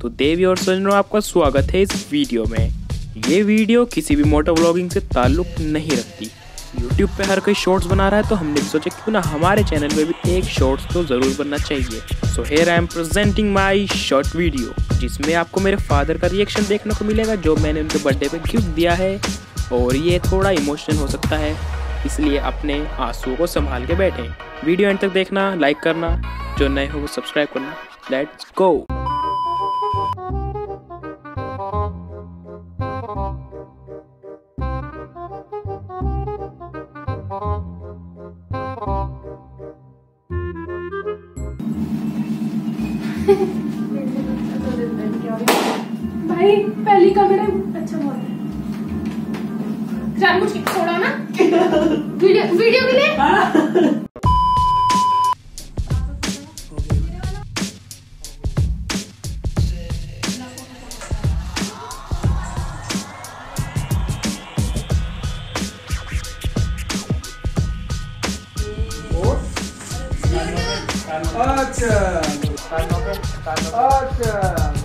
तो देवी और सजनों आपका स्वागत है इस वीडियो में। ये वीडियो किसी भी मोटर व्लॉगिंग से ताल्लुक नहीं रखती। यूट्यूब पे हर कोई शॉर्ट्स बना रहा है तो हमने सोचा क्यों ना हमारे चैनल में भी एक शॉर्ट्स तो ज़रूर बनना चाहिए। So here I am presenting my short video जिसमें आपको मेरे फादर का रिएक्शन देखने को मिलेगा, जो मैंने उनके बर्थडे पे गिफ्ट दिया है। और ये थोड़ा इमोशनल हो सकता है, इसलिए अपने आंसुओं को संभाल के बैठें। वीडियो एंड तक देखना लाइक करना, जो नए हो वो सब्सक्राइब करना। लेट्स गो भाई पहली कमेरा अच्छा बहुत है जानबूझ के छोड़ा ना। वीडियो वीडियो के लिए अच्छा अच्छा